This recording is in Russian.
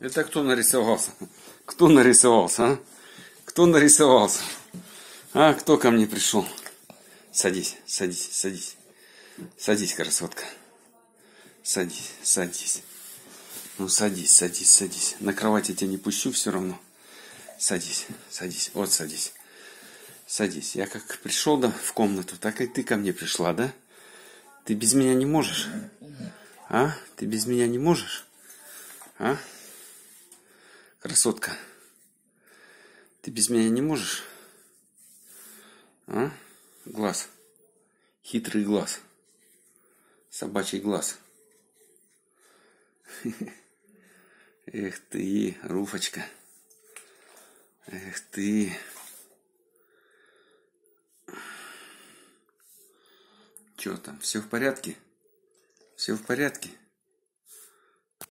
Это кто нарисовался? Кто нарисовался, а? Кто нарисовался? А, кто ко мне пришел? Садись, садись, садись. Садись, красотка. Садись, садись. Ну, садись, садись, садись. На кровати тебя не пущу все равно. Садись, садись. Вот садись. Садись. Я как пришел да, в комнату, так и ты ко мне пришла, да? Ты без меня не можешь? А? Ты без меня не можешь? А? Красотка. Ты без меня не можешь? А? Глаз. Хитрый глаз. Собачий глаз. Эх ты, Руфочка. Эх ты. Что там, все в порядке? Все в порядке?